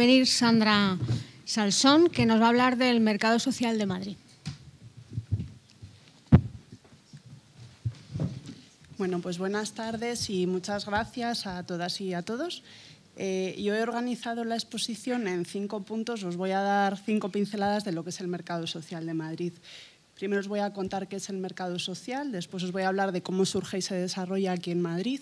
Intervenir Sandra Salsón, que nos va a hablar del mercado social de Madrid. Bueno, pues buenas tardes y muchas gracias a todas y a todos. Eh, yo he organizado la exposición en cinco puntos. Os voy a dar cinco pinceladas de lo que es el mercado social de Madrid. Primero os voy a contar qué es el mercado social, después os voy a hablar de cómo surge y se desarrolla aquí en Madrid.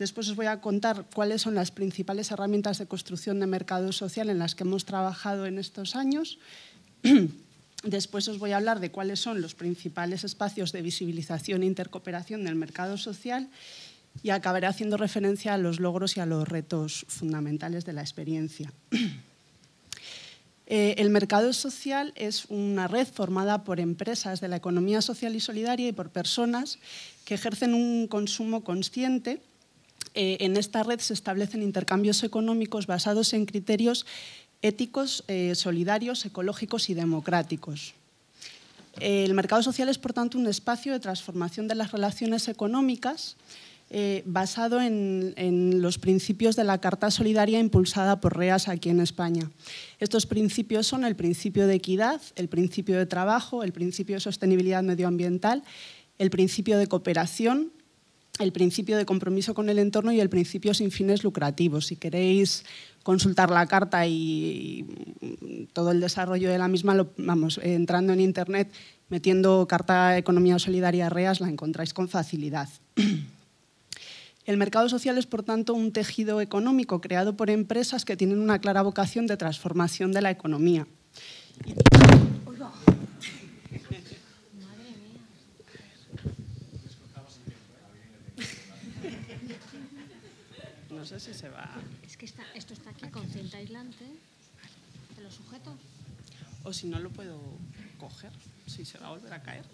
Después os voy a contar cuáles son las principales herramientas de construcción de mercado social en las que hemos trabajado en estos años. Después os voy a hablar de cuáles son los principales espacios de visibilización e intercooperación del mercado social y acabaré haciendo referencia a los logros y a los retos fundamentales de la experiencia. Eh, el mercado social es una red formada por empresas de la economía social y solidaria y por personas que ejercen un consumo consciente. Eh, en esta red se establecen intercambios económicos basados en criterios éticos, eh, solidarios, ecológicos y democráticos. El mercado social es, por tanto, un espacio de transformación de las relaciones económicas eh, basado en, los principios de la Carta Solidaria impulsada por REAS aquí en España. Estos principios son el principio de equidad, el principio de trabajo, el principio de sostenibilidad medioambiental, el principio de cooperación, el principio de compromiso con el entorno y el principio sin fines lucrativos. Si queréis consultar la carta y, todo el desarrollo de la misma, vamos, entrando en Internet, metiendo Carta Economía Solidaria REAS, la encontráis con facilidad. El mercado social es, por tanto, un tejido económico creado por empresas que tienen una clara vocación de transformación de la economía. No sé si se va. Es que esto está aquí con cinta aislante. ¿Te lo sujeto? O si no lo puedo coger, si se va a volver a caer.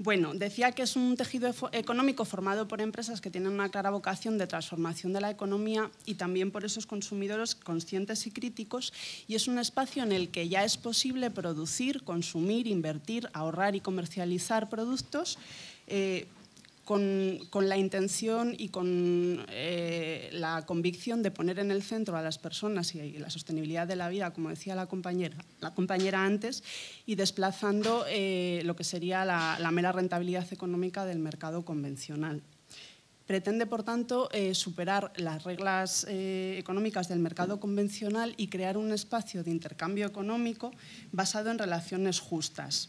Bueno, decía que es un tejido económico formado por empresas que tienen una clara vocación de transformación de la economía y también por esos consumidores conscientes y críticos y es un espacio en el que ya es posible producir, consumir, invertir, ahorrar y comercializar productos eh, con, la intención y con eh, la convicción de poner en el centro a las personas y, la sostenibilidad de la vida, como decía la compañera, la compañera antes, y desplazando eh, lo que sería la, mera rentabilidad económica del mercado convencional. Pretende, por tanto, eh, superar las reglas económicas del mercado convencional y crear un espacio de intercambio económico basado en relaciones justas,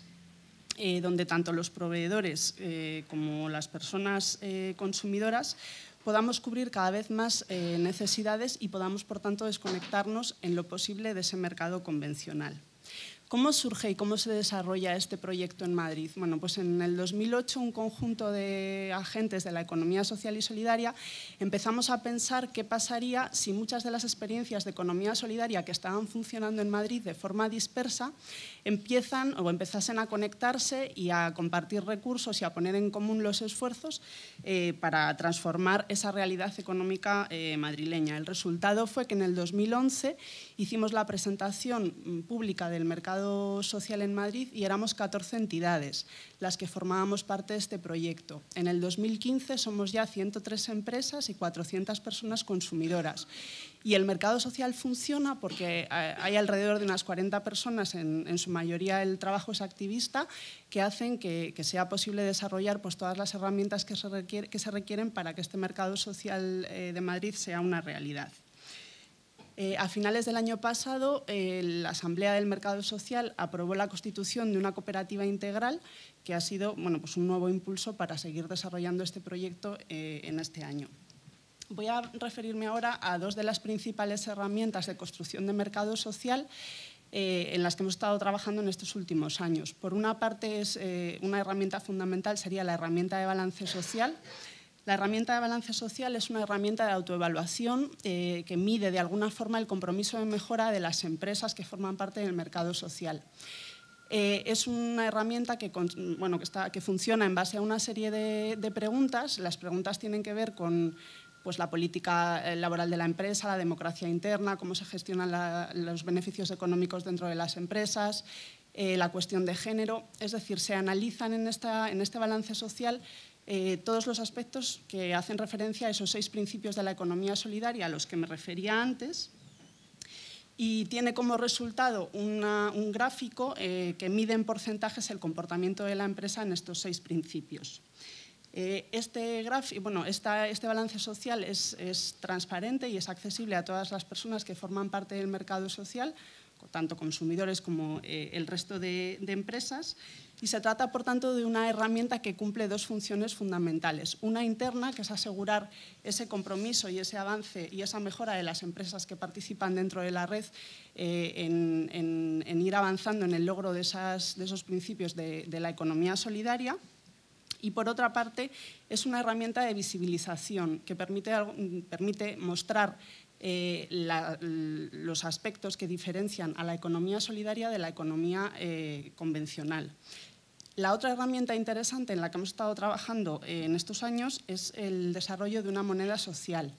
eh, donde tanto los proveedores eh, como las personas eh, consumidoras podamos cubrir cada vez más necesidades y podamos, por tanto, desconectarnos en lo posible de ese mercado convencional. ¿Cómo surge y cómo se desarrolla este proyecto en Madrid? Bueno, pues en el 2008 un conjunto de agentes de la economía social y solidaria empezamos a pensar qué pasaría si muchas de las experiencias de economía solidaria que estaban funcionando en Madrid de forma dispersa empiezan o empezasen a conectarse y a compartir recursos y a poner en común los esfuerzos eh, para transformar esa realidad económica eh, madrileña. El resultado fue que en el 2011 hicimos la presentación mm, pública del mercado social en Madrid y éramos 14 entidades las que formábamos parte de este proyecto. En el 2015 somos ya 103 empresas y 400 personas consumidoras. Y el mercado social funciona porque eh, hay alrededor de unas 40 personas, en, su mayoría el trabajo es activista, que hacen que, sea posible desarrollar pues, todas las herramientas que se, que se requieren para que este mercado social eh, de Madrid sea una realidad. Eh, a finales del año pasado, la Asamblea del Mercado Social aprobó la constitución de una cooperativa integral que ha sido bueno, pues un nuevo impulso para seguir desarrollando este proyecto en este año. Voy a referirme ahora a dos de las principales herramientas de construcción de mercado social eh, en las que hemos estado trabajando en estos últimos años. Por una parte, es, eh, una herramienta fundamental sería la herramienta de balance social. La herramienta de balance social es una herramienta de autoevaluación eh, que mide de alguna forma el compromiso de mejora de las empresas que forman parte del mercado social. es una herramienta que, bueno, que, está, que, funciona en base a una serie de, de preguntas. Las preguntas tienen que ver con pues la política eh, laboral de la empresa, la democracia interna, cómo se gestionan los beneficios económicos dentro de las empresas, eh, la cuestión de género, es decir, se analizan en, esta, en este balance social eh, todos los aspectos que hacen referencia a esos seis principios de la economía solidaria a los que me refería antes y tiene como resultado un gráfico eh, que mide en porcentajes el comportamiento de la empresa en estos seis principios. Eh, este, bueno, este balance social es, transparente y es accesible a todas las personas que forman parte del mercado social, tanto consumidores como eh, el resto de, empresas, y se trata, por tanto, de una herramienta que cumple dos funciones fundamentales. Una interna, que es asegurar ese compromiso y ese avance y esa mejora de las empresas que participan dentro de la red eh, en, ir avanzando en el logro de, esos principios de la economía solidaria y por otra parte es una herramienta de visibilización que permite, permite mostrar eh, los aspectos que diferencian a la economía solidaria de la economía eh, convencional. La otra herramienta interesante en la que hemos estado trabajando eh, en estos años es el desarrollo de una moneda social.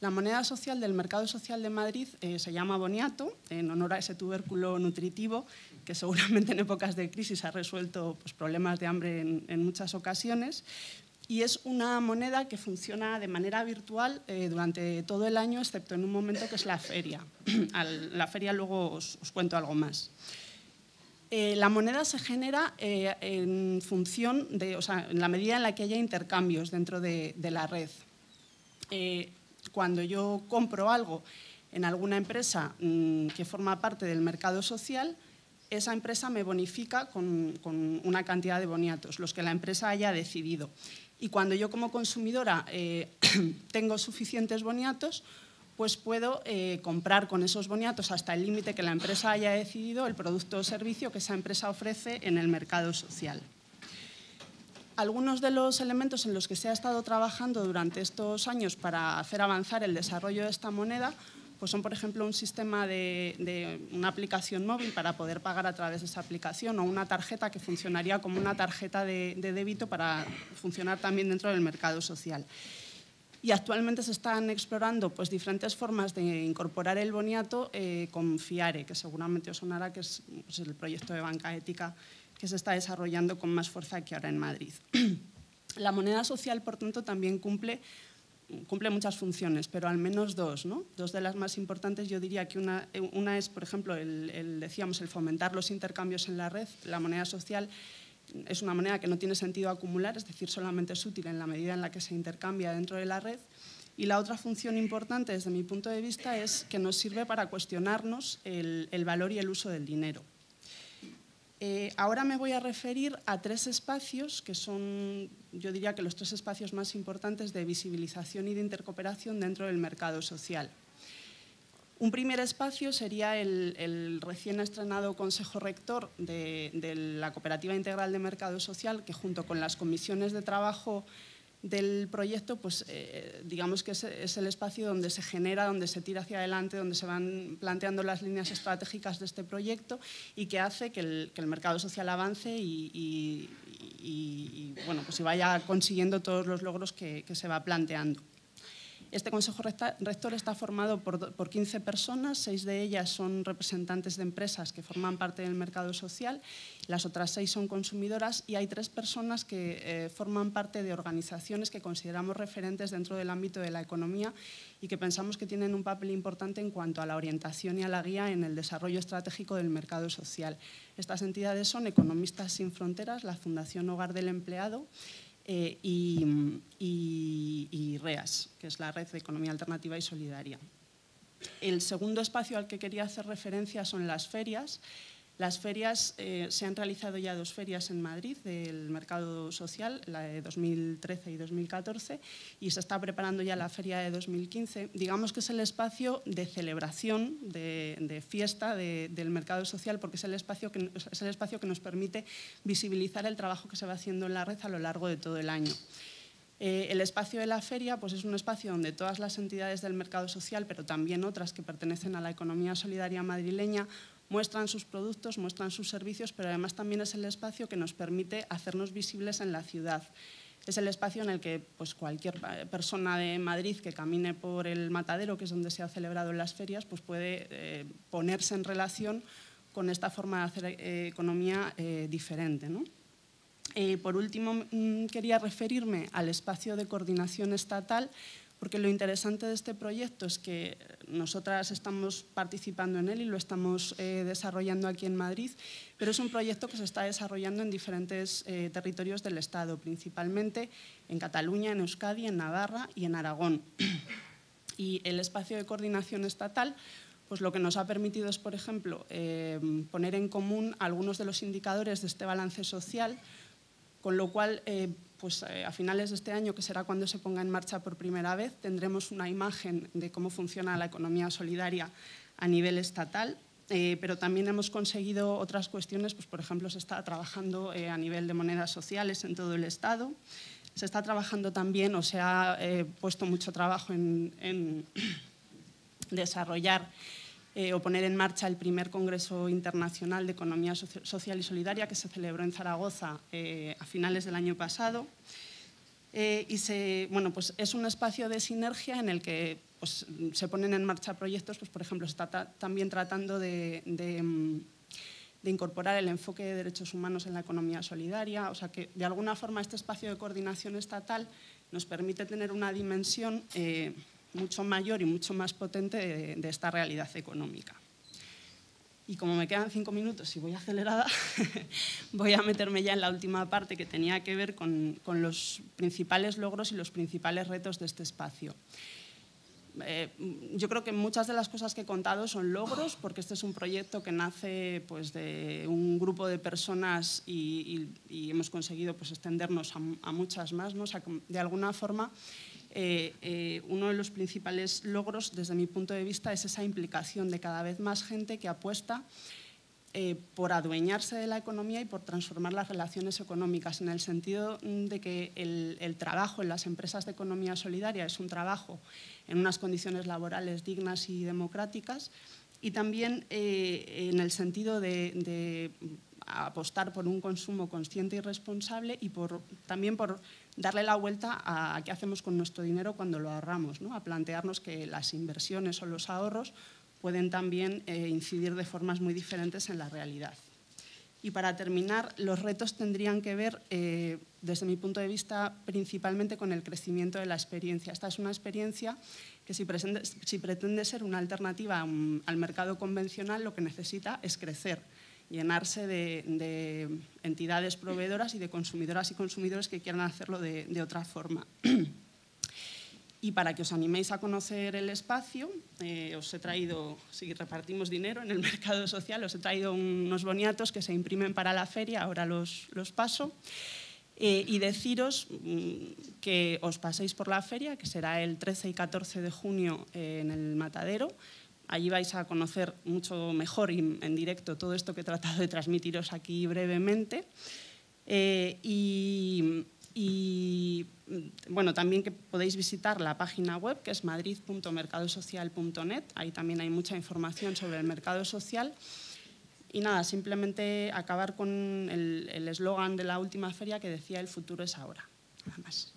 La moneda social del Mercado Social de Madrid se llama Boniato, en honor a ese tubérculo nutritivo que seguramente en épocas de crisis ha resuelto pues, problemas de hambre en, muchas ocasiones. Y es una moneda que funciona de manera virtual eh, durante todo el año, excepto en un momento que es la feria. La feria luego os, cuento algo más. Eh, la moneda se genera eh, en función de, o sea, en la medida en la que haya intercambios dentro de, la red. cuando yo compro algo en alguna empresa mm, que forma parte del mercado social, esa empresa me bonifica con, una cantidad de boniatos, los que la empresa haya decidido. Y cuando yo como consumidora eh, tengo suficientes boniatos, pues puedo eh, comprar con esos boniatos hasta el límite que la empresa haya decidido el producto o servicio que esa empresa ofrece en el mercado social. Algunos de los elementos en los que se ha estado trabajando durante estos años para hacer avanzar el desarrollo de esta moneda pues son, por ejemplo, un sistema de, una aplicación móvil para poder pagar a través de esa aplicación o una tarjeta que funcionaría como una tarjeta de, débito para funcionar también dentro del mercado social. Y actualmente se están explorando pues, diferentes formas de incorporar el boniato eh, con FIARE, que seguramente os sonará que es pues, el proyecto de banca ética que se está desarrollando con más fuerza que ahora en Madrid. La moneda social, por tanto, también cumple cumple muchas funciones, pero al menos dos. ¿no? Dos de las más importantes, yo diría que una, una es, por ejemplo, el, decíamos, el fomentar los intercambios en la red. La moneda social es una moneda que no tiene sentido acumular, es decir, solamente es útil en la medida en la que se intercambia dentro de la red. Y la otra función importante, desde mi punto de vista, es que nos sirve para cuestionarnos el, el valor y el uso del dinero. Eh, ahora me voy a referir a tres espacios que son, yo diría que los tres espacios más importantes de visibilización y de intercooperación dentro del mercado social. Un primer espacio sería el, recién estrenado Consejo Rector de, de, la Cooperativa Integral de Mercado Social, que junto con las comisiones de trabajo del proyecto, pues eh, digamos que es, el espacio donde se genera, donde se tira hacia adelante, donde se van planteando las líneas estratégicas de este proyecto y que hace que el, mercado social avance y, bueno, pues vaya consiguiendo todos los logros que se va planteando. Este Consejo Rector está formado por, 15 personas, seis de ellas son representantes de empresas que forman parte del mercado social, las otras seis son consumidoras y hay tres personas que eh, forman parte de organizaciones que consideramos referentes dentro del ámbito de la economía y que pensamos que tienen un papel importante en cuanto a la orientación y a la guía en el desarrollo estratégico del mercado social. Estas entidades son Economistas sin Fronteras, la Fundación Hogar del Empleado, eh, y, REAS, que es la Red de Economía Alternativa y Solidaria. El segundo espacio al que quería hacer referencia son las ferias. Las ferias, eh, se han realizado ya dos ferias en Madrid del mercado social, la de 2013 y 2014, y se está preparando ya la feria de 2015. Digamos que es el espacio de celebración, de, fiesta del mercado social, porque es el, espacio que, es el espacio que nos permite visibilizar el trabajo que se va haciendo en la red a lo largo de todo el año. Eh, el espacio de la feria pues es un espacio donde todas las entidades del mercado social, pero también otras que pertenecen a la economía solidaria madrileña, muestran sus productos, muestran sus servicios, pero además también es el espacio que nos permite hacernos visibles en la ciudad. Es el espacio en el que pues, cualquier persona de Madrid que camine por el matadero, que es donde se ha celebrado las ferias, pues puede eh, ponerse en relación con esta forma de hacer economía diferente. ¿no? por último, mm, quería referirme al espacio de coordinación estatal porque lo interesante de este proyecto es que nosotras estamos participando en él y lo estamos eh, desarrollando aquí en Madrid, pero es un proyecto que se está desarrollando en diferentes eh, territorios del Estado, principalmente en Cataluña, en Euskadi, en Navarra y en Aragón. Y el espacio de coordinación estatal pues lo que nos ha permitido es, por ejemplo, eh, poner en común algunos de los indicadores de este balance social, con lo cual pues, eh, a finales de este año, que será cuando se ponga en marcha por primera vez, tendremos una imagen de cómo funciona la economía solidaria a nivel estatal, eh, pero también hemos conseguido otras cuestiones, pues, por ejemplo, se está trabajando eh, a nivel de monedas sociales en todo el Estado, se está trabajando también o se ha puesto mucho trabajo en desarrollar eh, o poner en marcha el primer Congreso Internacional de Economía Social y Solidaria que se celebró en Zaragoza eh, a finales del año pasado. Eh, y se, bueno, pues es un espacio de sinergia en el que pues, se ponen en marcha proyectos, pues, por ejemplo, se está también tratando de, mm, de, incorporar el enfoque de derechos humanos en la economía solidaria, o sea que de alguna forma este espacio de coordinación estatal nos permite tener una dimensión mucho mayor y mucho más potente de, esta realidad económica. Y como me quedan cinco minutos y voy acelerada, voy a meterme ya en la última parte que tenía que ver con, los principales logros y los principales retos de este espacio. Eh, yo creo que muchas de las cosas que he contado son logros, porque este es un proyecto que nace pues, de un grupo de personas y, hemos conseguido pues, extendernos a, muchas más. ¿no? de alguna forma, eh, eh, uno de los principales logros, desde mi punto de vista, es esa implicación de cada vez más gente que apuesta eh, por adueñarse de la economía y por transformar las relaciones económicas, en el sentido de que el, trabajo en las empresas de economía solidaria es un trabajo en unas condiciones laborales dignas y democráticas, y también en el sentido de, apostar por un consumo consciente y responsable y por, también por darle la vuelta a qué hacemos con nuestro dinero cuando lo ahorramos, ¿no? a plantearnos que las inversiones o los ahorros pueden también eh, incidir de formas muy diferentes en la realidad. Y para terminar, los retos tendrían que ver, eh, desde mi punto de vista, principalmente con el crecimiento de la experiencia. Esta es una experiencia que si pretende, ser una alternativa al mercado convencional, lo que necesita es crecer llenarse de, entidades proveedoras y de consumidoras y consumidores que quieran hacerlo de, otra forma. Y para que os animéis a conocer el espacio, eh, os he traído, si repartimos dinero en el mercado social, os he traído unos boniatos que se imprimen para la feria, ahora los, paso. Eh, y deciros mm, que os paséis por la feria, que será el 13 y 14 de junio eh, en el Matadero, Allí vais a conocer mucho mejor y en directo todo esto que he tratado de transmitiros aquí brevemente. Eh, y, bueno, también que podéis visitar la página web que es madrid.mercadosocial.net. Ahí también hay mucha información sobre el mercado social. Y nada, simplemente acabar con el eslogan de la última feria que decía el futuro es ahora. Nada más.